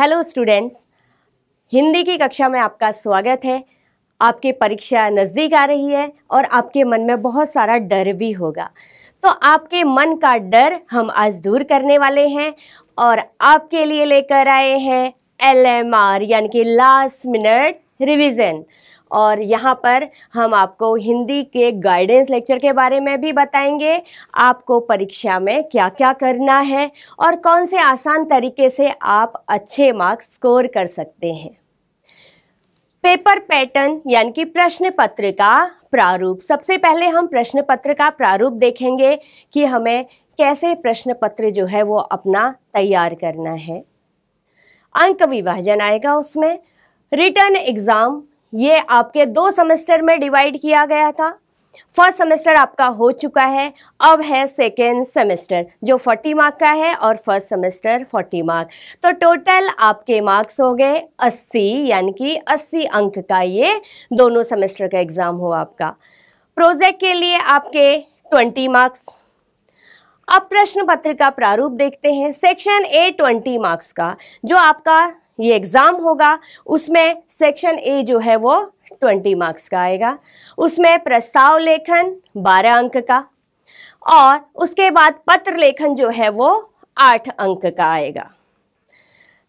Hello students Hindi की कक्षा में आपका स्वागत है। आपकी परीक्षा नज़दीक आ रही है और आपके मन में बहुत सारा डर भी होगा। तो आपके मन का डर हम आज दूर करने वाले हैं और आपके लिए लेकर आए हैं एल एम आर यानी कि लास्ट मिनट रिवीजन और यहाँ पर हम आपको हिंदी के गाइडेंस लेक्चर के बारे में भी बताएँगे। आपको परीक्षा में क्या क्या करना है और कौन से आसान तरीके से आप अच्छे मार्क्स स्कोर कर सकते हैं। पेपर पैटर्न यानी कि प्रश्न पत्र का प्रारूप। सबसे पहले हम प्रश्न पत्र का प्रारूप देखेंगे कि हमें कैसे प्रश्न पत्र जो है वो अपना तैयार करना है। अंक विभाजन आएगा उसमें। रिटर्न एग्ज़ाम ये आपके दो सेमेस्टर में डिवाइड किया गया था। फ़र्स्ट सेमेस्टर आपका हो चुका है, अब है सेकेंड सेमेस्टर, जो 40 मार्क का है और फ़र्स्ट सेमेस्टर 40 मार्क। तो टोटल आपके मार्क्स हो गए 80 यानी कि 80 अंक का ये दोनों सेमेस्टर का एग्ज़ाम हो आपका। प्रोजेक्ट के लिए आपके 20 मार्क्स। अब प्रश्न पत्र का प्रारूप देखते हैं। सेक्शन ए 20 मार्क्स का, जो आपका ये एग्ज़ाम होगा। उसमें सेक्शन ए जो है वो ट्वेंटी मार्क्स का आएगा। उसमें प्रस्ताव लेखन, बारह अंक का। और उसके बाद पत्र लेखन जो है वो आठ अंक का आएगा।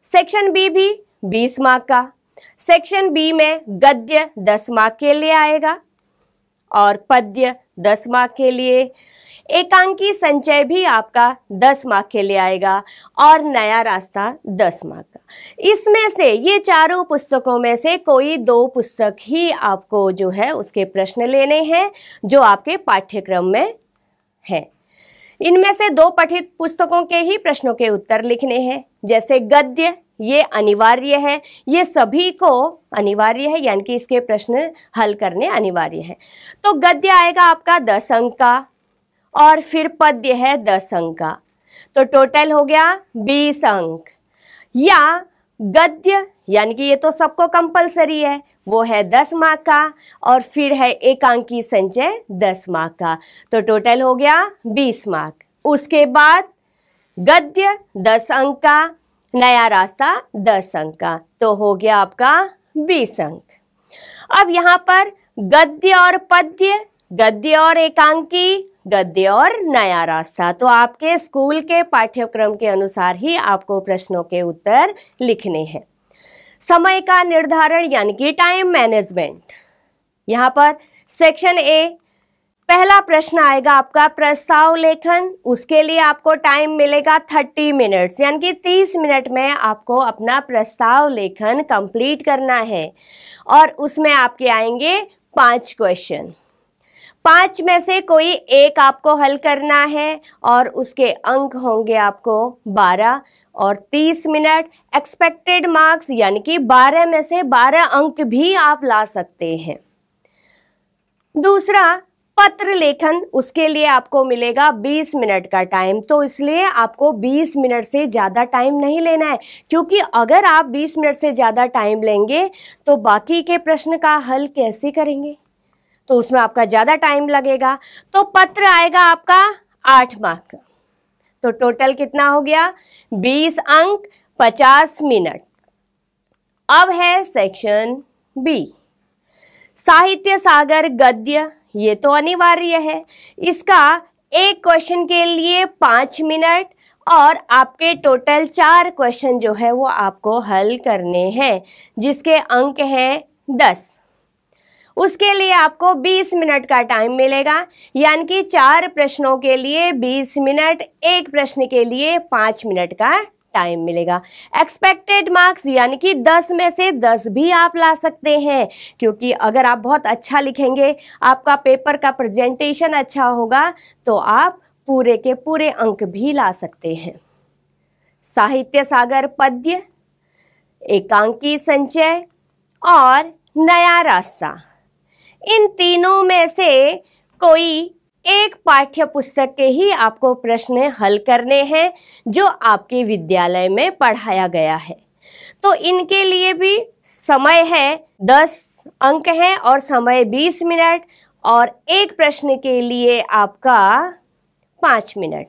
सेक्शन बी भी बीस मार्क का। सेक्शन बी में गद्य दस मार्क के लिए आएगा और पद्य दस मार्क के लिए। एकांकी संचय भी आपका दस मार्क के लिए आएगा और नया रास्ता दस मार्क इसमें से, ये चारों पुस्तकों में से कोई दो पुस्तक ही आपको जो है उसके प्रश्न लेने हैं, जो आपके पाठ्यक्रम में है। इनमें से दो पठित पुस्तकों के ही प्रश्नों के उत्तर लिखने हैं, जैसे गद्य, ये अनिवार्य है, ये सभी को अनिवार्य है, यानी कि इसके प्रश्न हल करने अनिवार्य है। तो गद्य आएगा आपका दस अंक का और फिर पद्य है दस अंक का तो टोटल हो गया बीस अंक। या गद्य, यानी कि ये तो सबको कंपलसरी है, वो है दस मार्क का और फिर है एकांकी संचय दस मार्क का। तो टोटल हो गया बीस मार्क उसके बाद गद्य दस अंक का, नया रास्ता दस अंक का। तो हो गया आपका बीस अंक। अब यहाँ पर गद्य और पद्य, गद्य और एकांकी गद्य और नया रास्ता। तो आपके स्कूल के पाठ्यक्रम के अनुसार ही आपको प्रश्नों के उत्तर लिखने हैं। समय का निर्धारण यानी कि टाइम मैनेजमेंट यहाँ पर सेक्शन ए पहला प्रश्न आएगा आपका प्रस्ताव लेखन। उसके लिए आपको टाइम मिलेगा थर्टी मिनट्स यानी कि तीस मिनट में आपको अपना प्रस्ताव लेखन कंप्लीट करना है। और उसमें आपके आएँगे पाँच क्वेश्चन पाँच में से कोई एक आपको हल करना है और उसके अंक होंगे आपको बारह और तीस मिनट एक्सपेक्टेड मार्क्स यानी कि बारह में से बारह अंक भी आप ला सकते हैं। दूसरा, पत्र लेखन, उसके लिए आपको मिलेगा 20 मिनट का टाइम तो इसलिए आपको 20 मिनट से ज़्यादा टाइम नहीं लेना है, क्योंकि अगर आप 20 मिनट से ज़्यादा टाइम लेंगे तो बाकी के प्रश्न का हल कैसे करेंगे? तो उसमें आपका ज़्यादा टाइम लगेगा। तो पत्र आएगा आपका आठ मार्क तो टोटल कितना हो गया? बीस अंक, पचास मिनट अब है सेक्शन बी साहित्य सागर गद्य, ये तो अनिवार्य है। इसका एक क्वेश्चन के लिए पाँच मिनट और आपके टोटल चार क्वेश्चन जो है वो आपको हल करने हैं, जिसके अंक हैं दस। उसके लिए आपको 20 मिनट का टाइम मिलेगा। यानी कि चार प्रश्नों के लिए 20 मिनट, एक प्रश्न के लिए पाँच मिनट का टाइम मिलेगा। एक्सपेक्टेड मार्क्स यानी कि 10 में से 10 भी आप ला सकते हैं, क्योंकि अगर आप बहुत अच्छा लिखेंगे, आपका पेपर का प्रेजेंटेशन अच्छा होगा तो आप पूरे के पूरे अंक भी ला सकते हैं। साहित्य सागर पद्य, एकांकी संचय और नया रास्ता। इन तीनों में से कोई एक पाठ्य पुस्तक के ही आपको प्रश्न हल करने हैं, जो आपके विद्यालय में पढ़ाया गया है। तो इनके लिए भी समय है, दस अंक है और समय बीस मिनट, और एक प्रश्न के लिए आपका पाँच मिनट।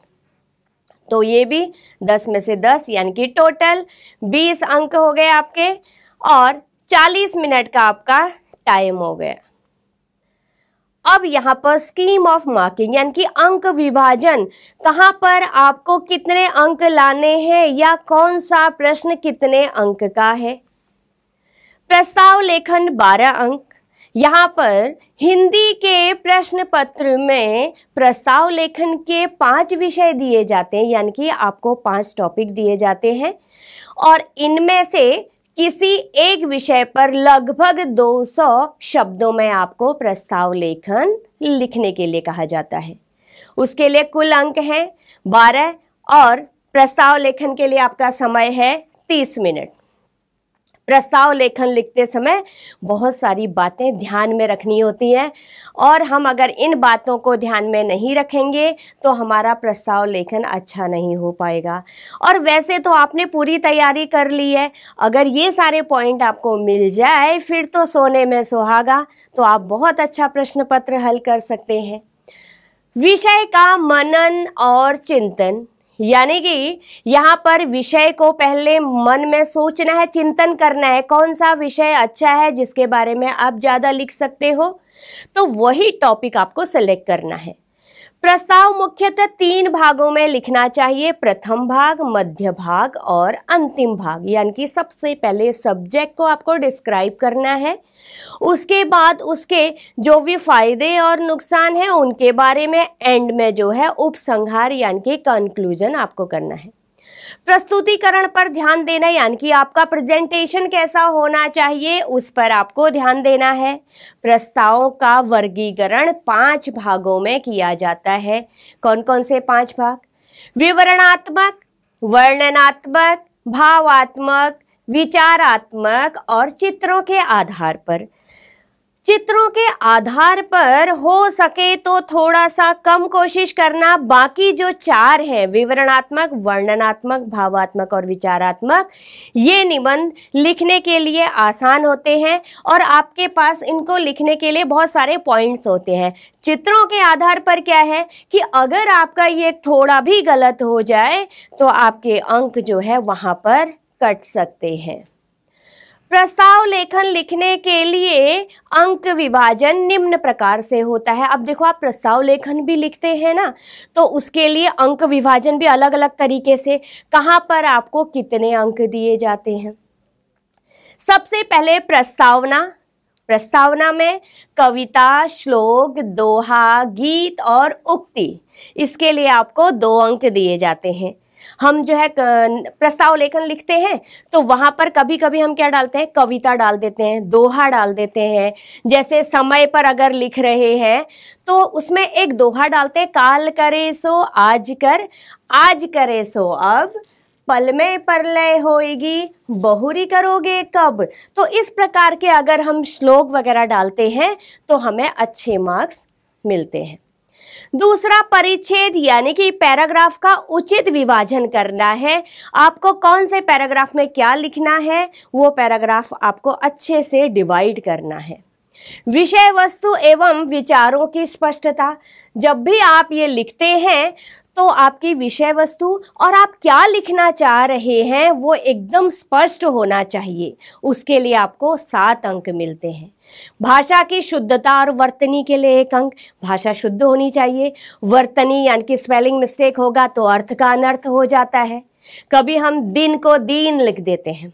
तो ये भी 10 में से 10 यानी कि टोटल 20 अंक हो गए आपके, और 40 मिनट का आपका टाइम हो गया। अब यहाँ पर स्कीम ऑफ़ मार्किंग यानी कि अंक विभाजन, कहाँ पर आपको कितने अंक लाने हैं या कौन सा प्रश्न कितने अंक का है? प्रस्ताव लेखन 12 अंक। यहाँ पर हिंदी के प्रश्न पत्र में प्रस्ताव लेखन के पाँच विषय दिए जाते हैं, यानी कि आपको पाँच टॉपिक दिए जाते हैं। और इनमें से किसी एक विषय पर लगभग 200 शब्दों में आपको प्रस्ताव लेखन लिखने के लिए कहा जाता है। उसके लिए कुल अंक हैं 12 और प्रस्ताव लेखन के लिए आपका समय है 30 मिनट। प्रस्ताव लेखन लिखते समय बहुत सारी बातें ध्यान में रखनी होती हैं। और हम अगर इन बातों को ध्यान में नहीं रखेंगे तो हमारा प्रस्ताव लेखन अच्छा नहीं हो पाएगा। और वैसे तो आपने पूरी तैयारी कर ली है। अगर ये सारे पॉइंट आपको मिल जाए, फिर तो सोने में सुहागा। तो आप बहुत अच्छा प्रश्न पत्र हल कर सकते हैं। विषय का मनन और चिंतन। यानी कि यहाँ पर विषय को पहले मन में सोचना है, चिंतन करना है। कौन सा विषय अच्छा है, जिसके बारे में आप ज़्यादा लिख सकते हो? तो वही टॉपिक आपको सेलेक्ट करना है। प्रस्ताव मुख्यतः तीन भागों में लिखना चाहिए। प्रथम भाग, मध्य भाग और अंतिम भाग। यानी कि सबसे पहले सब्जेक्ट को आपको डिस्क्राइब करना है। उसके बाद उसके जो भी फ़ायदे और नुकसान हैं, उनके बारे में एंड में जो है उपसंहार यानी कि कंक्लूजन आपको करना है। प्रस्तुतिकरण पर ध्यान देना, यानी कि आपका प्रेजेंटेशन कैसा होना चाहिए, उस पर आपको ध्यान देना है। प्रस्तावों का वर्गीकरण पाँच भागों में किया जाता है। कौन कौन से पाँच भाग? विवरणात्मक, वर्णनात्मक, भावात्मक, विचारात्मक और चित्रों के आधार पर। चित्रों के आधार पर हो सके तो थोड़ा सा कम कोशिश करना। बाकी जो चार हैं, विवरणात्मक, वर्णनात्मक, भावात्मक और विचारात्मक, ये निबंध लिखने के लिए आसान होते हैं और आपके पास इनको लिखने के लिए बहुत सारे पॉइंट्स होते हैं। चित्रों के आधार पर क्या है कि अगर आपका ये थोड़ा भी गलत हो जाए तो आपके अंक जो है वहाँ पर कट सकते हैं। प्रस्ताव लेखन लिखने के लिए अंक विभाजन निम्न प्रकार से होता है। अब देखो, आप प्रस्ताव लेखन भी लिखते हैं ना तो उसके लिए अंक विभाजन भी अलग अलग तरीके से कहाँ पर आपको कितने अंक दिए जाते हैं। सबसे पहले प्रस्तावना प्रस्तावना में कविता, श्लोक, दोहा, गीत और उक्ति, इसके लिए आपको दो अंक दिए जाते हैं। हम जो है प्रस्ताव लेखन लिखते हैं तो वहाँ पर कभी कभी हम क्या डालते हैं? कविता डाल देते हैं, दोहा डाल देते हैं। जैसे समय पर अगर लिख रहे हैं तो उसमें एक दोहा डालते हैं, काल करे सो, आज कर, आज करे सो। अब पल में परलय होएगी, बहुरी करोगे कब? तो इस प्रकार के अगर हम श्लोक वगैरह डालते हैं तो हमें अच्छे मार्क्स मिलते हैं। दूसरा परिच्छेद यानी कि पैराग्राफ का उचित विभाजन करना है। आपको कौन से पैराग्राफ में क्या लिखना है, वो पैराग्राफ आपको अच्छे से डिवाइड करना है। विषय वस्तु एवं विचारों की स्पष्टता। जब भी आप ये लिखते हैं तो आपकी विषय वस्तु और आप क्या लिखना चाह रहे हैं, वो एकदम स्पष्ट होना चाहिए। उसके लिए आपको सात अंक मिलते हैं। भाषा की शुद्धता और वर्तनी के लिए एक अंक। भाषा शुद्ध होनी चाहिए। वर्तनी यानी कि स्पेलिंग मिस्टेक होगा तो अर्थ का अनर्थ हो जाता है। कभी हम दिन को दीन लिख देते हैं।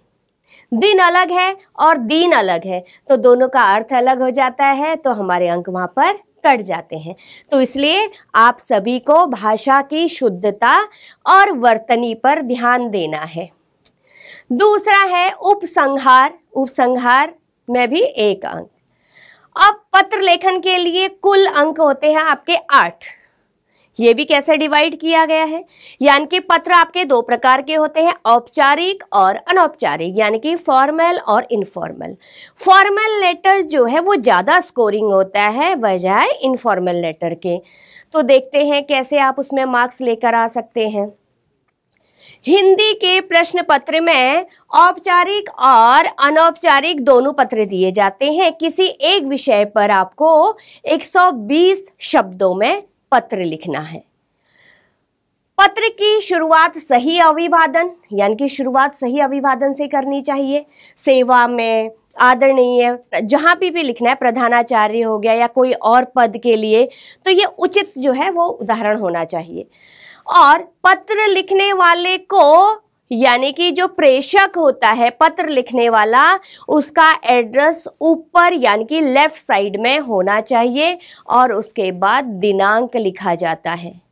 दिन अलग है और दीन अलग है तो दोनों का अर्थ अलग हो जाता है तो हमारे अंक वहाँ पर कट जाते हैं। तो इसलिए आप सभी को भाषा की शुद्धता और वर्तनी पर ध्यान देना है। दूसरा है उपसंहार। उपसंहार में भी एक अंक। अब पत्र लेखन के लिए कुल अंक होते हैं आपके आठ। ये भी कैसे डिवाइड किया गया है? यानी कि पत्र आपके दो प्रकार के होते हैं, औपचारिक और अनौपचारिक, यानी कि फॉर्मल और इनफॉर्मल फॉर्मल लेटर जो है, वो ज़्यादा स्कोरिंग होता है, बजाय इनफॉर्मल लेटर के। तो देखते हैं कैसे आप उसमें मार्क्स लेकर आ सकते हैं। हिंदी के प्रश्न पत्र में औपचारिक और अनौपचारिक दोनों पत्र दिए जाते हैं। किसी एक विषय पर आपको 120 शब्दों में पत्र लिखना है। पत्र की शुरुआत सही अभिवादन, यानी कि शुरुआत सही अभिवादन से करनी चाहिए। सेवा में आदरणीय, जहाँ भी भी लिखना है, प्रधानाचार्य हो गया या कोई और पद के लिए तो ये उचित जो है वो उदाहरण होना चाहिए। और पत्र लिखने वाले को यानी कि जो प्रेषक होता है पत्र लिखने वाला, उसका एड्रेस ऊपर यानी कि लेफ़्ट साइड में होना चाहिए और उसके बाद दिनांक लिखा जाता है।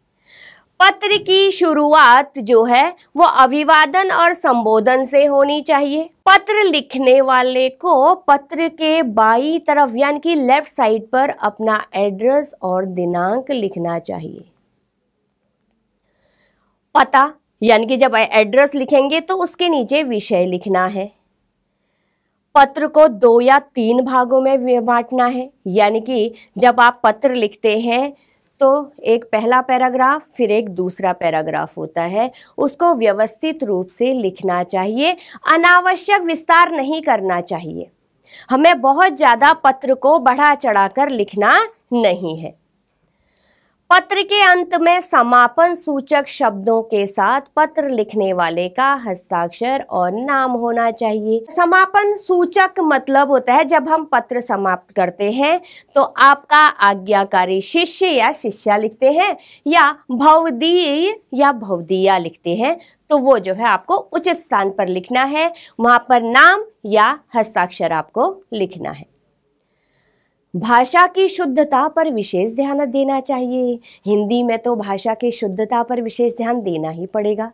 पत्र की शुरुआत जो है, वो अभिवादन और संबोधन से होनी चाहिए। पत्र लिखने वाले को पत्र के बाई तरफ़ यानी कि लेफ़्ट साइड पर अपना एड्रेस और दिनांक लिखना चाहिए। पता यानी कि जब एड्रेस लिखेंगे तो उसके नीचे विषय लिखना है। पत्र को दो या तीन भागों में बांटना है। यानी कि जब आप पत्र लिखते हैं तो एक पहला पैराग्राफ, फिर एक दूसरा पैराग्राफ होता है। उसको व्यवस्थित रूप से लिखना चाहिए। अनावश्यक विस्तार नहीं करना चाहिए। हमें बहुत ज़्यादा पत्र को बढ़ा चढ़ाकर लिखना नहीं है। पत्र के अंत में समापन सूचक शब्दों के साथ पत्र लिखने वाले का हस्ताक्षर और नाम होना चाहिए। समापन सूचक मतलब होता है जब हम पत्र समाप्त करते हैं तो आपका आज्ञाकारी शिष्य या शिष्या लिखते हैं या भवदीय या भवदीया लिखते हैं तो वो जो है आपको उचित स्थान पर लिखना है। वहाँ पर नाम या हस्ताक्षर आपको लिखना है। भाषा की शुद्धता पर विशेष ध्यान देना चाहिए। हिंदी में तो भाषा की शुद्धता पर विशेष ध्यान देना ही पड़ेगा।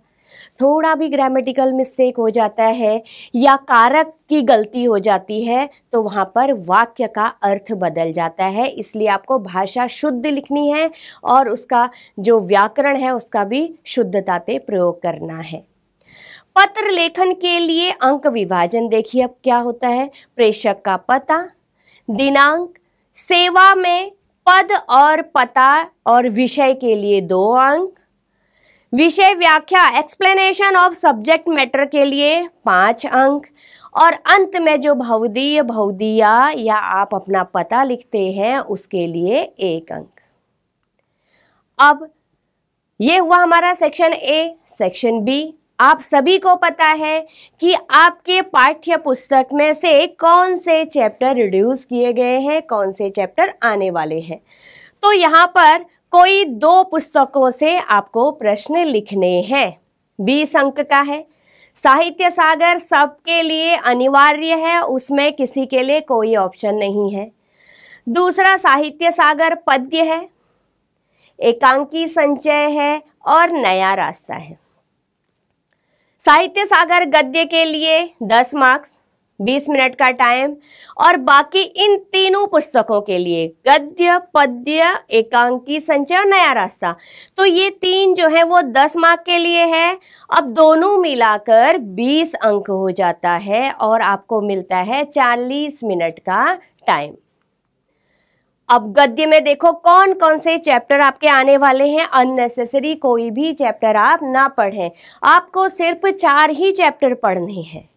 थोड़ा भी ग्रामेटिकल मिस्टेक हो जाता है या कारक की गलती हो जाती है तो वहाँ पर वाक्य का अर्थ बदल जाता है। इसलिए आपको भाषा शुद्ध लिखनी है और उसका जो व्याकरण है, उसका भी शुद्धता से प्रयोग करना है। पत्र लेखन के लिए अंक विभाजन देखिए अब क्या होता है। प्रेषक का पता, दिनांक सेवा में पद और पता और विषय के लिए दो अंक, विषय व्याख्या एक्सप्लेनेशन ऑफ़ सब्जेक्ट मैटर के लिए पाँच अंक, और अंत में जो भवदीय भवदिया या आप अपना पता लिखते हैं, उसके लिए एक अंक। अब ये हुआ हमारा सेक्शन ए सेक्शन बी आप सभी को पता है कि आपके पाठ्य पुस्तक में से कौन से चैप्टर रिड्यूस किए गए हैं, कौन से चैप्टर आने वाले हैं। तो यहाँ पर कोई दो पुस्तकों से आपको प्रश्न लिखने हैं। बीस अंक का है। साहित्य सागर सबके लिए अनिवार्य है, उसमें किसी के लिए कोई ऑप्शन नहीं है। दूसरा साहित्य सागर पद्य है। एकांकी संचय है और नया रास्ता है। साहित्य सागर गद्य के लिए दस मार्क्स, बीस मिनट का टाइम और बाकी इन तीनों पुस्तकों के लिए गद्य, पद्य, एकांकी, संचय नया रास्ता। तो ये तीन जो है वो दस मार्क के लिए है। अब दोनों मिलाकर बीस अंक हो जाता है और आपको मिलता है चालीस मिनट का टाइम। अब गद्य में देखो कौन कौन से चैप्टर आपके आने वाले हैं? अननेसेसरी कोई भी चैप्टर आप ना पढ़ें। आपको सिर्फ़ चार ही चैप्टर पढ़ने हैं।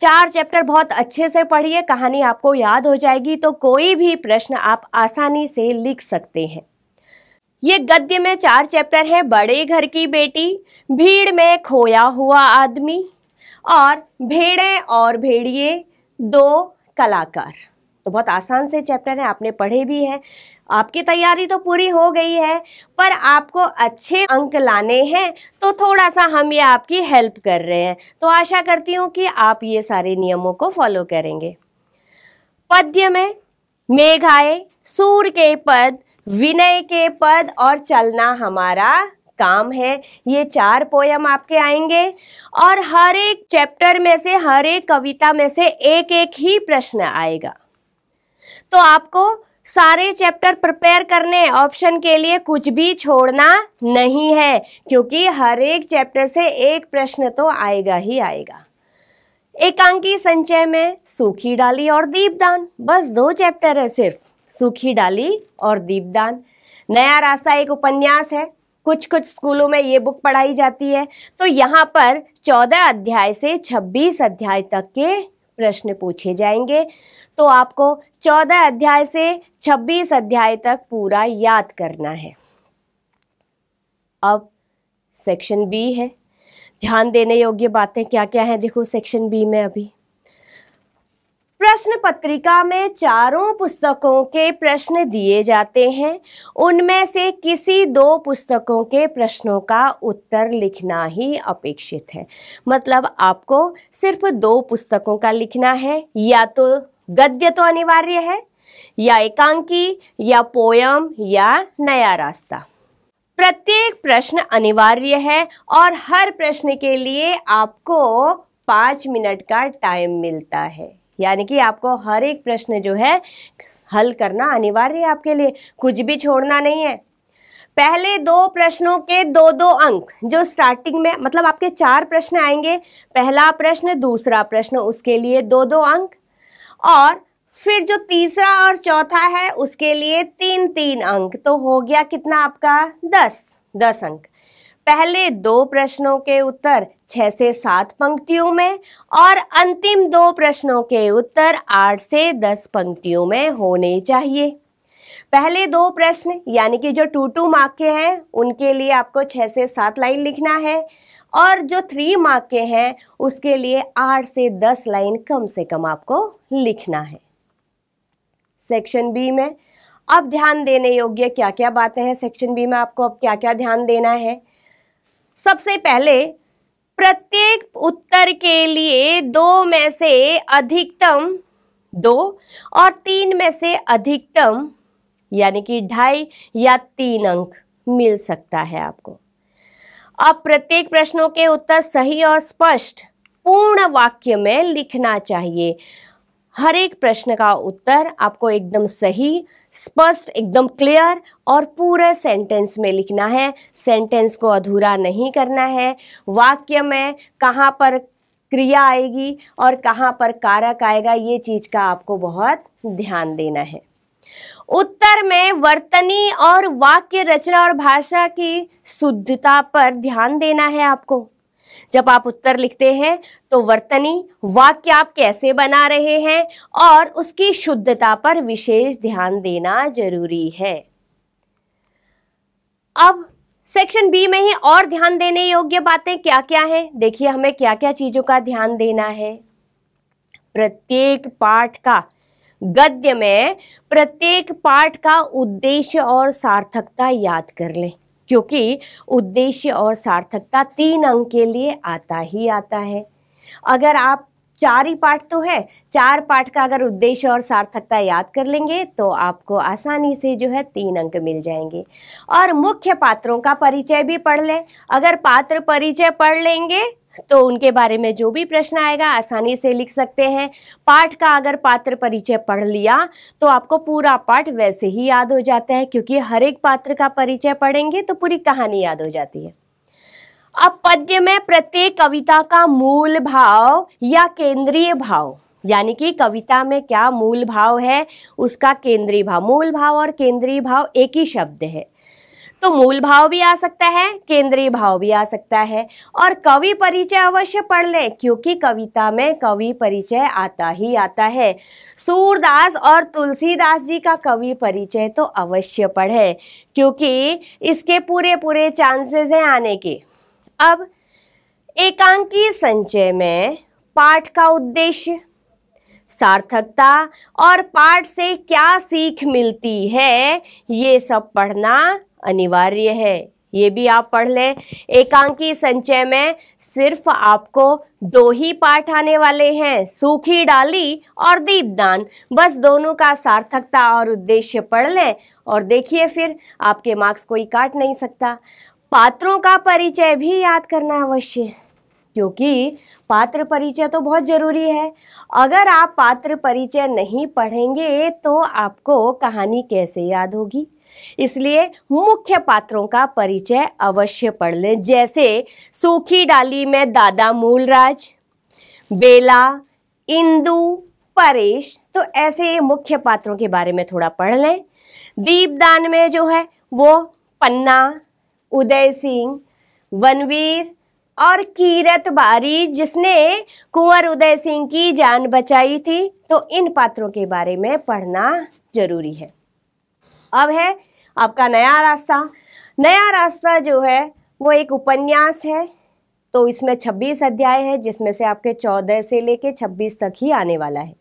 चार चैप्टर बहुत अच्छे से पढ़िए, कहानी आपको याद हो जाएगी तो कोई भी प्रश्न आप आसानी से लिख सकते हैं। ये गद्य में चार चैप्टर है, बड़े घर की बेटी, भीड़ में खोया हुआ आदमी, और भेड़े और भेड़िए, दो कलाकार। तो बहुत आसान से चैप्टर है, आपने पढ़े भी हैं। आपकी तैयारी तो पूरी हो गई है, पर आपको अच्छे अंक लाने हैं तो थोड़ा सा हम ये आपकी हेल्प कर रहे हैं। तो आशा करती हूँ कि आप ये सारे नियमों को फॉलो करेंगे। पद्य में मेघ आए सूर के पद, विनय के पद और चलना हमारा काम है। ये चार पोयम आपके आएँगे और हर एक चैप्टर में से, हर एक कविता में से एक एक ही प्रश्न आएगा। तो आपको सारे चैप्टर प्रिपेयर करने ऑप्शन के लिए कुछ भी छोड़ना नहीं है, क्योंकि हर एक चैप्टर से एक प्रश्न तो आएगा ही आएगा। एकांकी संचय में सूखी डाली और दीपदान, बस दो चैप्टर है सिर्फ़, सूखी डाली और दीपदान। नया रास्ता एक उपन्यास है कुछ कुछ स्कूलों में ये बुक पढ़ाई जाती है तो यहाँ पर चौदह अध्याय से छब्बीस अध्याय तक के प्रश्न पूछे जाएँगे। तो आपको चौदह अध्याय से छब्बीस अध्याय तक पूरा याद करना है। अब सेक्शन बी है। ध्यान देने योग्य बातें क्या क्या हैं? देखो सेक्शन बी में अभी। प्रश्न पत्रिका में चारों पुस्तकों के प्रश्न दिए जाते हैं। उनमें से किसी दो पुस्तकों के प्रश्नों का उत्तर लिखना ही अपेक्षित है। मतलब आपको सिर्फ़ दो पुस्तकों का लिखना है। या तो गद्य तो अनिवार्य है, या एकांकी, या पोयम, या नया रास्ता। प्रत्येक प्रश्न अनिवार्य है और हर प्रश्न के लिए आपको पाँच मिनट का टाइम मिलता है। यानी कि आपको हर एक प्रश्न जो है हल करना अनिवार्य है आपके लिए, कुछ भी छोड़ना नहीं है। पहले दो प्रश्नों के दो दो अंक, जो स्टार्टिंग में मतलब आपके चार प्रश्न आएँगे, पहला प्रश्न, दूसरा प्रश्न, उसके लिए दो दो अंक, और फिर जो तीसरा और चौथा है, उसके लिए तीन तीन अंक तो हो गया कितना आपका? दस दस अंक। पहले दो प्रश्नों के उत्तर छह से सात पंक्तियों में और अंतिम दो प्रश्नों के उत्तर आठ से दस पंक्तियों में होने चाहिए। पहले दो प्रश्न, यानी कि जो टू टू मार्क के हैं, उनके लिए आपको छह से सात लाइन लिखना है और जो थ्री मार्क के हैं, उसके लिए आठ से दस लाइन कम से कम आपको लिखना है। सेक्शन बी में, अब ध्यान देने योग्य क्या क्या बातें हैं? सेक्शन बी में आपको अब क्या क्या ध्यान देना है? सबसे पहले प्रत्येक उत्तर के लिए दो में से अधिकतम दो और तीन में से अधिकतम, यानी कि ढाई या तीन अंक मिल सकता है आपको। अब प्रत्येक प्रश्नों के उत्तर सही और स्पष्ट पूर्ण वाक्य में लिखना चाहिए। हर एक प्रश्न का उत्तर आपको एकदम सही, स्पष्ट, एकदम क्लियर और पूरे सेंटेंस में लिखना है। सेंटेंस को अधूरा नहीं करना है। वाक्य में कहाँ पर क्रिया आएगी और कहाँ पर कारक आएगा, ये चीज़ का आपको बहुत ध्यान देना है। उत्तर में वर्तनी और वाक्य रचना और भाषा की शुद्धता पर ध्यान देना है आपको। जब आप उत्तर लिखते हैं तो वर्तनी वाक्य आप कैसे बना रहे हैं और उसकी शुद्धता पर विशेष ध्यान देना ज़रूरी है। अब सेक्शन बी में ही और ध्यान देने योग्य बातें क्या क्या है? देखिए, हमें क्या क्या चीज़ों का ध्यान देना है। प्रत्येक पाठ का गद्य में प्रत्येक पाठ का उद्देश्य और सार्थकता याद कर लें। क्योंकि उद्देश्य और सार्थकता तीन अंक के लिए आता ही आता है। अगर आप चार ही पाठ तो है, चार पाठ का अगर उद्देश्य और सार्थकता याद कर लेंगे तो आपको आसानी से जो है तीन अंक मिल जाएँगे। और मुख्य पात्रों का परिचय भी पढ़ लें। अगर पात्र परिचय पढ़ लेंगे तो उनके बारे में जो भी प्रश्न आएगा, आसानी से लिख सकते हैं। पाठ का अगर पात्र परिचय पढ़ लिया तो आपको पूरा पाठ वैसे ही याद हो जाता है, क्योंकि हर एक पात्र का परिचय पढ़ेंगे तो पूरी कहानी याद हो जाती है। अब पद्य में प्रत्येक कविता का मूल भाव या केंद्रीय भाव, यानी कि कविता में क्या मूल भाव है, उसका केंद्रीय भाव। मूल भाव और केंद्रीय भाव एक ही शब्द है। तो मूल भाव भी आ सकता है, केंद्रीय भाव भी आ सकता है। और कवि परिचय अवश्य पढ़ लें, क्योंकि कविता में कवि परिचय आता ही आता है। सूरदास और तुलसीदास जी का कवि परिचय तो अवश्य पढ़े, क्योंकि इसके पूरे पूरे चांसेस हैं आने के। अब एकांकी संचय में पाठ का उद्देश्य। सार्थकता और पाठ से क्या सीख मिलती है, ये सब पढ़ना अनिवार्य है। ये भी आप पढ़ लें। एकांकी संचय में सिर्फ़ आपको दो ही पाठ आने वाले हैं, सूखी डाली और दीपदान। बस दोनों का सार्थकता और उद्देश्य पढ़ लें और देखिए फिर आपके मार्क्स कोई काट नहीं सकता। पात्रों का परिचय भी याद करना अवश्य। क्योंकि पात्र परिचय तो बहुत ज़रूरी है। अगर आप पात्र परिचय नहीं पढ़ेंगे तो आपको कहानी कैसे याद होगी? इसलिए मुख्य पात्रों का परिचय अवश्य पढ़ लें, जैसे सूखी डाली में दादा मूलराज, बेला, इंदु, परेश। तो ऐसे मुख्य पात्रों के बारे में थोड़ा पढ़ लें। दीपदान में जो है, वो पन्ना, उदय सिंह, वनवीर और कीरत बारी, जिसने कुंवर उदय सिंह की जान बचाई थी तो इन पात्रों के बारे में पढ़ना ज़रूरी है। अब है आपका नया रास्ता। नया रास्ता जो है, वो एक उपन्यास है तो इसमें 26 अध्याय है, जिसमें से आपके 14 से लेके 26 तक ही आने वाला है।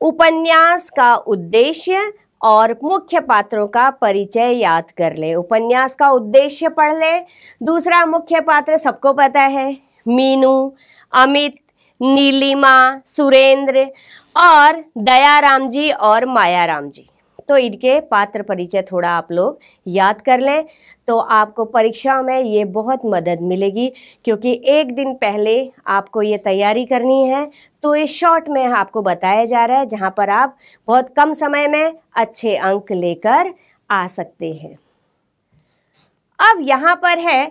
उपन्यास का उद्देश्य और मुख्य पात्रों का परिचय याद कर ले, उपन्यास का उद्देश्य पढ़ ले। दूसरा मुख्य पात्र सबको पता है, मीनू, अमित, नीलिमा, सुरेंद्र और दयाराम जी और मायाराम जी। तो इनके पात्र परिचय थोड़ा आप लोग याद कर लें। तो आपको परीक्षा में ये बहुत मदद मिलेगी, क्योंकि एक दिन पहले आपको ये तैयारी करनी है। तो इस शॉर्ट में आपको बताया जा रहा है, जहाँ पर आप बहुत कम समय में अच्छे अंक लेकर आ सकते हैं। अब यहाँ पर है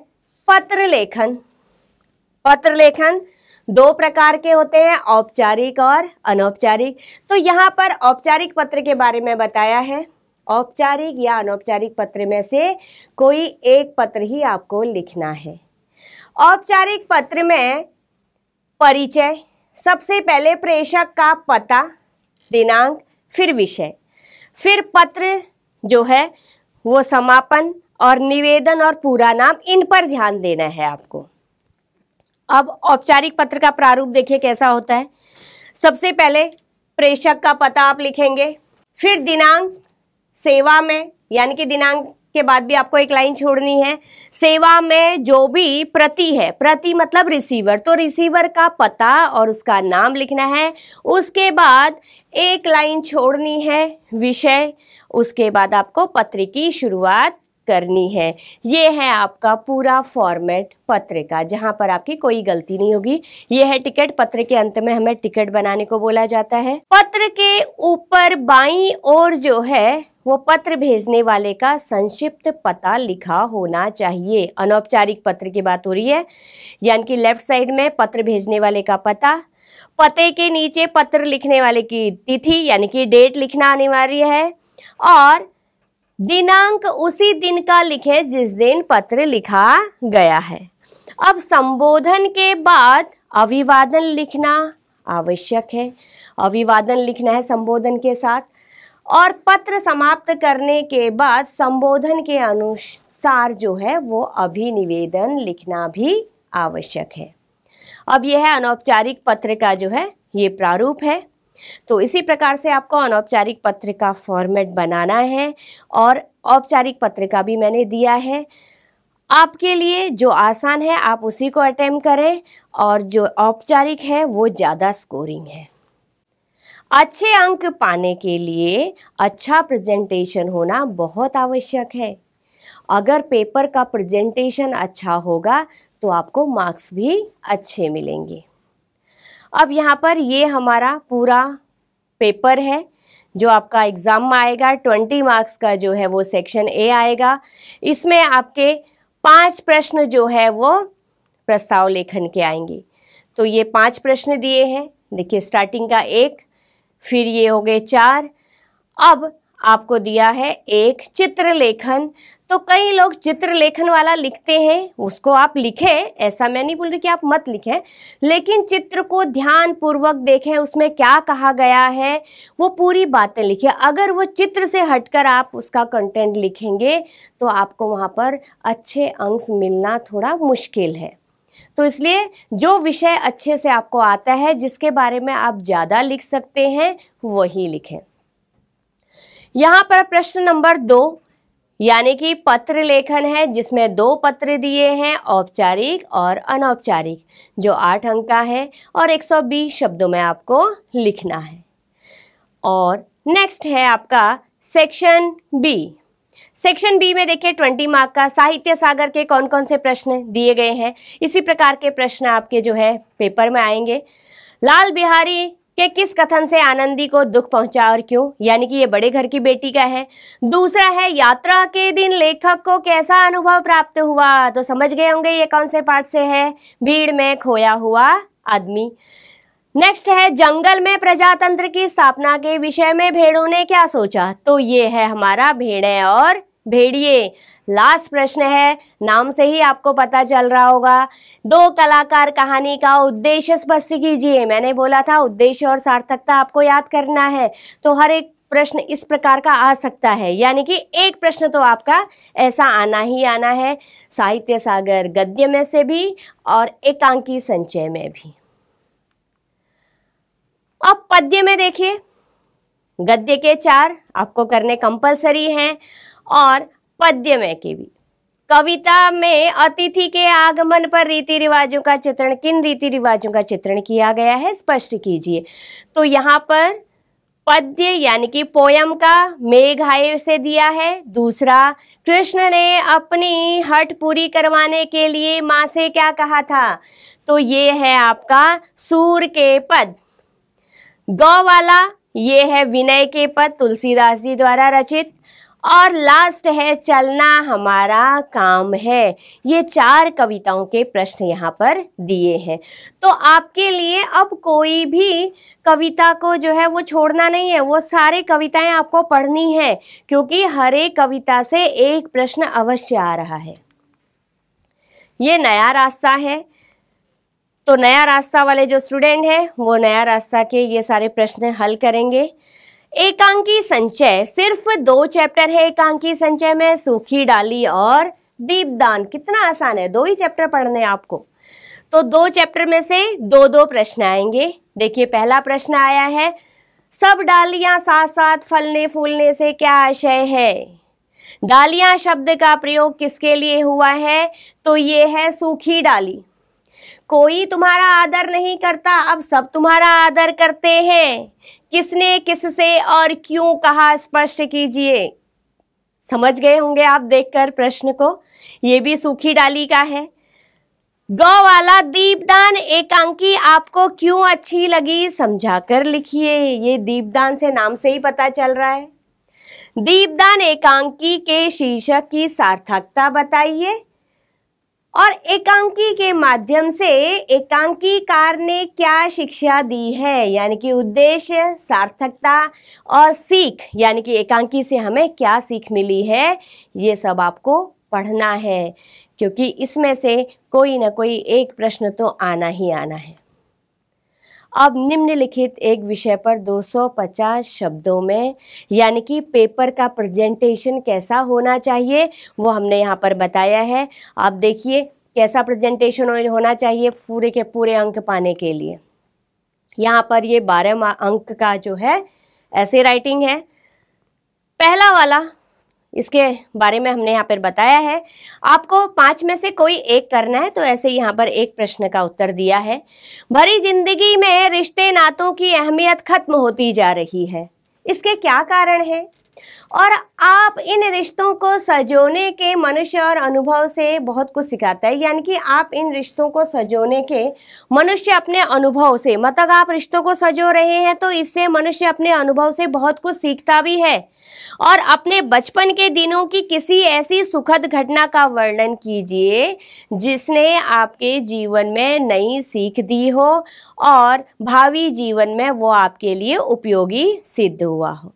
पत्र लेखन। पत्र लेखन दो प्रकार के होते हैं, औपचारिक और अनौपचारिक। तो यहाँ पर औपचारिक पत्र के बारे में बताया है। औपचारिक या अनौपचारिक पत्र में से कोई एक पत्र ही आपको लिखना है। औपचारिक पत्र में परिचय, सबसे पहले प्रेषक का पता, दिनांक, फिर विषय। फिर पत्र जो है, वो समापन और निवेदन और पूरा नाम, इन पर ध्यान देना है आपको। अब औपचारिक पत्र का प्रारूप देखिए कैसा होता है। सबसे पहले प्रेषक का पता आप लिखेंगे, फिर दिनांक, सेवा में, यानी कि दिनांक के बाद भी आपको एक लाइन छोड़नी है। सेवा में जो भी प्रति है, प्रति मतलब रिसीवर तो रिसीवर का पता और उसका नाम लिखना है। उसके बाद एक लाइन छोड़नी है विषय, उसके बाद आपको पत्र की शुरुआत करनी है। ये है आपका पूरा फॉर्मेट पत्र का जहाँ पर आपकी कोई गलती नहीं होगी। ये है टिकट, पत्र के अंत में हमें टिकट बनाने को बोला जाता है। पत्र के ऊपर बाई और जो है, वो पत्र भेजने वाले का संक्षिप्त पता लिखा होना चाहिए। अनौपचारिक पत्र की बात हो रही है, यानी कि लेफ़्ट साइड में पत्र भेजने वाले का पता, पते के नीचे पत्र लिखने वाले की तिथि, यानी कि डेट लिखना अनिवार्य है, और दिनांक उसी दिन का लिखे जिस दिन पत्र लिखा गया है। अब संबोधन के बाद अभिवादन लिखना आवश्यक है। अभिवादन लिखना है संबोधन के साथ। और पत्र समाप्त करने के बाद संबोधन के अनुसार जो है वो अभिनिवेदन लिखना भी आवश्यक है। अब यह है अनौपचारिक पत्र का जो है, ये प्रारूप है। तो इसी प्रकार से आपको अनौपचारिक पत्र का फॉर्मेट बनाना है और औपचारिक पत्र का भी मैंने दिया है। आपके लिए जो आसान है, आप उसी को अटेम्प्ट करें और जो औपचारिक है, वो ज़्यादा स्कोरिंग है। अच्छे अंक पाने के लिए अच्छा प्रेजेंटेशन होना बहुत आवश्यक है। अगर पेपर का प्रेजेंटेशन अच्छा होगा तो आपको मार्क्स भी अच्छे मिलेंगे। अब यहाँ पर ये हमारा पूरा पेपर है, जो आपका एग्ज़ाम आएगा ट्वेंटी मार्क्स का जो है वो सेक्शन ए आएगा। इसमें आपके पाँच प्रश्न जो है वो प्रस्ताव लेखन के आएँगे। तो ये पाँच प्रश्न दिए हैं। देखिए स्टार्टिंग का एक, फिर ये हो गए चार। अब आपको दिया है एक चित्र लेखन तो कई लोग चित्र लेखन वाला लिखते हैं, उसको आप लिखें, ऐसा मैं नहीं बोल रही कि आप मत लिखें, लेकिन चित्र को ध्यान पूर्वक देखें, उसमें क्या कहा गया है, वो पूरी बातें लिखें। अगर वो चित्र से हटकर आप उसका कंटेंट लिखेंगे तो आपको वहाँ पर अच्छे अंक मिलना थोड़ा मुश्किल है। तो इसलिए जो विषय अच्छे से आपको आता है, जिसके बारे में आप ज़्यादा लिख सकते हैं, वही लिखें। यहाँ पर प्रश्न नंबर दो यानी कि पत्र लेखन है, जिसमें दो पत्र दिए हैं, औपचारिक और अनौपचारिक, जो आठ अंक का है और 120 शब्दों में आपको लिखना है। और नेक्स्ट है आपका सेक्शन बी सेक्शन बी में देखिए ट्वेंटी मार्क का साहित्य सागर के कौन कौन से प्रश्न दिए गए हैं। इसी प्रकार के प्रश्न आपके जो है, पेपर में आएँगे। लाल बिहारी कि किस कथन से आनंदी को दुख पहुँचा और क्यों? यानी कि ये बड़े घर की बेटी का है। दूसरा है, यात्रा के दिन लेखक को कैसा अनुभव प्राप्त हुआ? तो समझ गए होंगे ये कौन से पाठ से है। भीड़ में खोया हुआ आदमी। नेक्स्ट है, जंगल में प्रजातंत्र की स्थापना के विषय में भेड़ों ने क्या सोचा? तो ये है हमारा भेड़े और भेड़िए, लास्ट प्रश्न है, नाम से ही आपको पता चल रहा होगा। दो कलाकार कहानी का उद्देश्य स्पष्ट कीजिए। मैंने बोला था, उद्देश्य और सार्थकता आपको याद करना है तो हर एक प्रश्न इस प्रकार का आ सकता है। यानी कि एक प्रश्न तो आपका ऐसा आना ही आना है, साहित्य सागर गद्य में से भी और एकांकी संचय में भी। अब पद्य में देखिए, गद्य के चार आपको करने कंपलसरी हैं। और पद्य में के भी। कविता में अतिथि के आगमन पर रीति रिवाजों का चित्रण, किन रीति रिवाजों का चित्रण किया गया है, स्पष्ट कीजिए। तो यहाँ पर पद्य यानी कि पोयम का मेघाय से दिया है। दूसरा, कृष्ण ने अपनी हट पूरी करवाने के लिए माँ से क्या कहा था? तो ये है आपका सूर के पद। गौ वाला, ये है विनय के पद, तुलसीदास जी द्वारा रचित। और लास्ट है, चलना हमारा काम है। ये चार कविताओं के प्रश्न यहाँ पर दिए हैं। तो आपके लिए अब कोई भी कविता को जो है वो छोड़ना नहीं है, वो सारे कविताएँ आपको पढ़नी है, क्योंकि हर एक कविता से एक प्रश्न अवश्य आ रहा है। ये नया रास्ता है। तो नया रास्ता वाले जो स्टूडेंट हैं, वो नया रास्ता के ये सारे प्रश्न हल करेंगे। एकांकी संचय, सिर्फ़ दो चैप्टर है एकांकी संचय में, सूखी डाली और दीपदान। कितना आसान है, दो ही चैप्टर पढ़ने आपको। तो दो चैप्टर में से दो दो प्रश्न आएँगे। देखिए, पहला प्रश्न आया है, सब डालियाँ साथ साथ फलने फूलने से क्या आशय है? डालियाँ शब्द का प्रयोग किसके लिए हुआ है? तो ये है सूखी डाली। कोई तुम्हारा आदर नहीं करता, अब सब तुम्हारा आदर करते हैं। किसने किससे और क्यों कहा, स्पष्ट कीजिए। समझ गए होंगे आप देखकर प्रश्न को? ये भी सूखी डाली का है। गौ वाला दीपदान एकांकी आपको क्यों अच्छी लगी, समझाकर लिखिए। ये दीपदान से नाम से ही पता चल रहा है। दीपदान एकांकी के शीर्षक की सार्थकता बताइए। और एकांकी के माध्यम से एकांकी कार ने क्या शिक्षा दी है? यानी कि उद्देश्य, सार्थकता और सीख, यानी कि एकांकी से हमें क्या सीख मिली है? ये सब आपको पढ़ना है, क्योंकि इसमें से कोई ना कोई एक प्रश्न तो आना ही आना है। अब निम्नलिखित एक विषय पर 250 शब्दों में, यानी कि पेपर का प्रेजेंटेशन कैसा होना चाहिए, वो हमने यहाँ पर बताया है। आप देखिए, कैसा प्रेजेंटेशन होना चाहिए पूरे के पूरे अंक पाने के लिए। यहाँ पर ये बारह अंक का जो है, ऐसे राइटिंग है। पहला वाला इसके बारे में हमने यहाँ पर बताया है। आपको पाँच में से कोई एक करना है तो ऐसे यहाँ पर एक प्रश्न का उत्तर दिया है। भरी ज़िंदगी में रिश्ते नातों की अहमियत खत्म होती जा रही है। इसके क्या कारण है? और आप इन रिश्तों को सजोने के मनुष्य और अनुभव से बहुत कुछ सिखाता है। यानी कि आप इन रिश्तों को सजोने के मनुष्य अपने अनुभव से मतलब आप रिश्तों को सजो रहे हैं तो इससे मनुष्य अपने अनुभव से बहुत कुछ सीखता भी है। और अपने बचपन के दिनों की किसी ऐसी सुखद घटना का वर्णन कीजिए जिसने आपके जीवन में नई सीख दी हो और भावी जीवन में वो आपके लिए उपयोगी सिद्ध हुआ हो।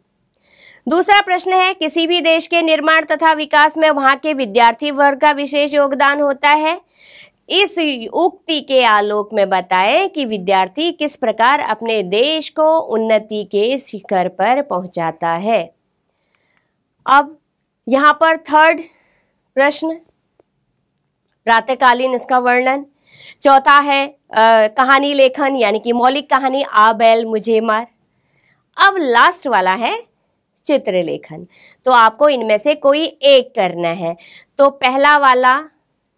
दूसरा प्रश्न है किसी भी देश के निर्माण तथा विकास में वहाँ के विद्यार्थी वर्ग का विशेष योगदान होता है? इस उक्ति के आलोक में बताएँ कि विद्यार्थी किस प्रकार अपने देश को उन्नति के शिखर पर पहुंचाता है। अब यहाँ पर थर्ड प्रश्न प्रातःकालीन इसका वर्णन। चौथा है आ, कहानी लेखन यानी कि मौलिक कहानी आ बैल मुझे मार। अब लास्ट वाला है चित्र लेखन तो आपको इनमें से कोई एक करना है। तो पहला वाला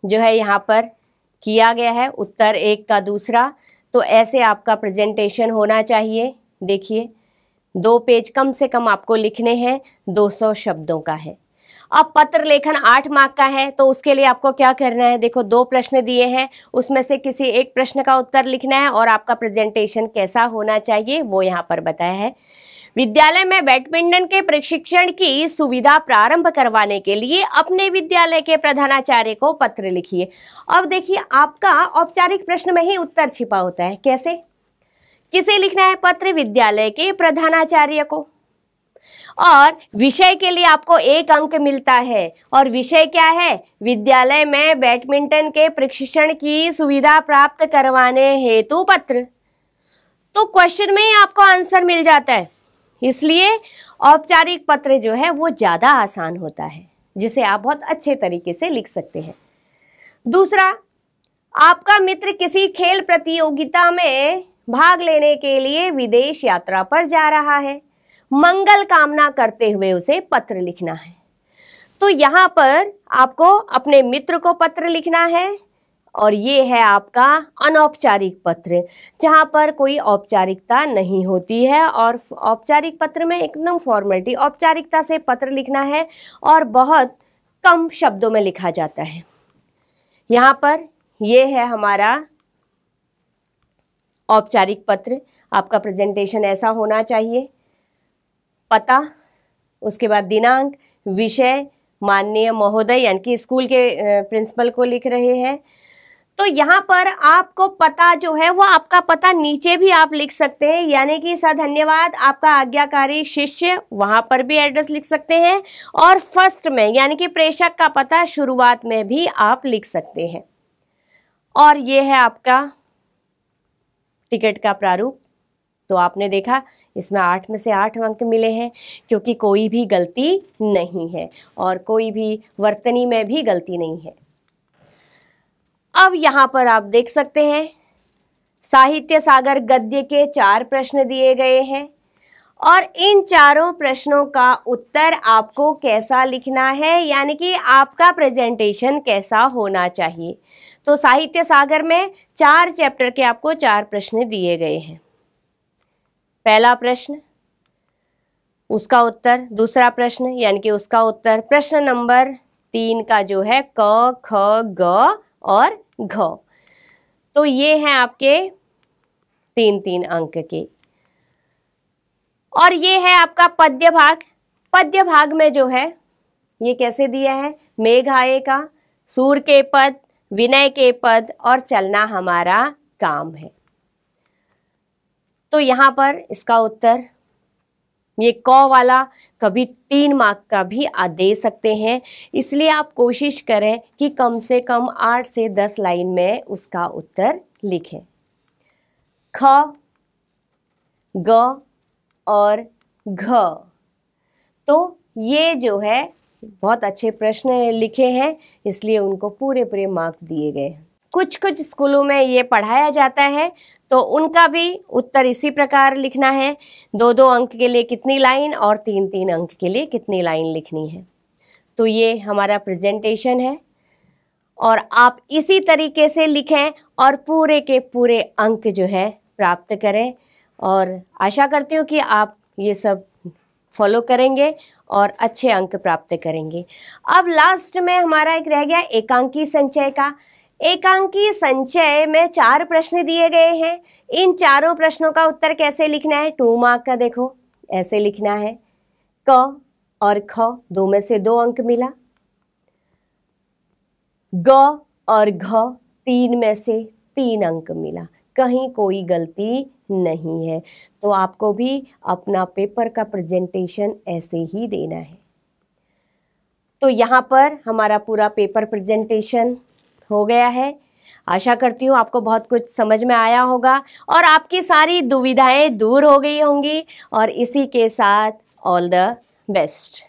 जो है यहाँ पर किया गया है, उत्तर एक का दूसरा। तो ऐसे आपका प्रेजेंटेशन होना चाहिए। देखिए, दो पेज कम से कम आपको लिखने हैं 200 शब्दों का है। अब पत्र लेखन आठ मार्क का है तो उसके लिए आपको क्या करना है? देखो, दो प्रश्न दिए हैं, उसमें से किसी एक प्रश्न का उत्तर लिखना है और आपका प्रेजेंटेशन कैसा होना चाहिए, वो यहाँ पर बताया है। विद्यालय में बैडमिंटन के प्रशिक्षण की सुविधा प्रारंभ करवाने के लिए अपने विद्यालय के प्रधानाचार्य को पत्र लिखिए। अब देखिए, आपका औपचारिक प्रश्न में ही उत्तर छिपा होता है। कैसे? किसे लिखना है पत्र विद्यालय के प्रधानाचार्य को? और विषय के लिए आपको एक अंक मिलता है। और विषय क्या है? विद्यालय में बैडमिंटन के प्रशिक्षण की सुविधा प्राप्त करवाने हेतु पत्र। तो क्वेश्चन में ही आपको आंसर मिल जाता है। इसलिए औपचारिक पत्र जो है वो ज़्यादा आसान होता है, जिसे आप बहुत अच्छे तरीके से लिख सकते हैं। दूसरा, आपका मित्र किसी खेल प्रतियोगिता में भाग लेने के लिए विदेश यात्रा पर जा रहा है। मंगल कामना करते हुए उसे पत्र लिखना है। तो यहाँ पर आपको अपने मित्र को पत्र लिखना है और ये है आपका अनौपचारिक पत्र, जहाँ पर कोई औपचारिकता नहीं होती है और औपचारिक पत्र में एकदम फॉर्मेलिटी औपचारिकता से पत्र लिखना है और बहुत कम शब्दों में लिखा जाता है। यहाँ पर ये है हमारा औपचारिक पत्र, आपका प्रेजेंटेशन ऐसा होना चाहिए। पता, उसके बाद दिनांक, विषय, माननीय महोदय यानी कि स्कूल के प्रिंसिपल को लिख रहे हैं। तो यहाँ पर आपको पता जो है, वो आपका पता नीचे भी आप लिख सकते हैं। यानी कि सर, धन्यवाद, आपका आज्ञाकारी शिष्य वहाँ पर भी एड्रेस लिख सकते हैं और फ़र्स्ट में, यानी कि प्रेषक का पता शुरुआत में भी आप लिख सकते हैं। और ये है आपका टिकट का प्रारूप। तो आपने देखा, इसमें आठ में से आठ अंक मिले हैं, क्योंकि कोई भी गलती नहीं है और कोई भी वर्तनी में भी गलती नहीं है। अब यहाँ पर आप देख सकते हैं, साहित्य सागर गद्य के चार प्रश्न दिए गए हैं और इन चारों प्रश्नों का उत्तर आपको कैसा लिखना है, यानी कि आपका प्रेजेंटेशन कैसा होना चाहिए। तो साहित्य सागर में चार चैप्टर के आपको चार प्रश्न दिए गए हैं। पहला प्रश्न, उसका उत्तर, दूसरा प्रश्न, यानी कि उसका उत्तर प्रश्न नंबर तीन का जो है क, ख, ग और घ। तो ये हैं आपके तीन तीन अंक के। और ये है आपका पद्य भाग पद्य भाग में जो है, ये कैसे दिया है? मेघ आए का, सूर के पद, विनय के पद और चलना हमारा काम है। तो यहाँ पर इसका उत्तर ये क वाला कभी तीन मार्क का भी दे सकते हैं। इसलिए आप कोशिश करें कि कम से कम आठ से दस लाइन में उसका उत्तर लिखें। ख, ग और घ। तो ये जो है, बहुत अच्छे प्रश्न लिखे हैं, इसलिए उनको पूरे पूरे मार्क्स दिए गए हैं। कुछ कुछ स्कूलों में ये पढ़ाया जाता है तो उनका भी उत्तर इसी प्रकार लिखना है। दो दो अंक के लिए कितनी लाइन और तीन तीन अंक के लिए कितनी लाइन लिखनी है। तो ये हमारा प्रेजेंटेशन है। और आप इसी तरीके से लिखें और पूरे के पूरे अंक जो है प्राप्त करें। और आशा करती हूँ कि आप ये सब फॉलो करेंगे और अच्छे अंक प्राप्त करेंगे। अब लास्ट में हमारा एक रह गया एकांकी संचय का। एकांकी संचय में चार प्रश्न दिए गए हैं। इन चारों प्रश्नों का उत्तर कैसे लिखना है? टू मार्क का देखो। ऐसे लिखना है। क और ख दो में से दो अंक मिला। ग और घ तीन में से तीन अंक मिला। कहीं कोई गलती नहीं है। तो आपको भी अपना पेपर का प्रेजेंटेशन ऐसे ही देना है। तो यहाँ पर हमारा पूरा पेपर प्रेजेंटेशन हो गया है। आशा करती हूँ आपको बहुत कुछ समझ में आया होगा और आपकी सारी दुविधाएँ दूर हो गई होंगी और इसी के साथ ऑल द बेस्ट